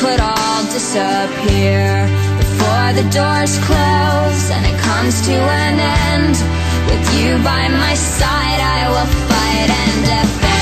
could all disappear. Before the doors close and it comes to an end. With you by my side, I will fight and defend.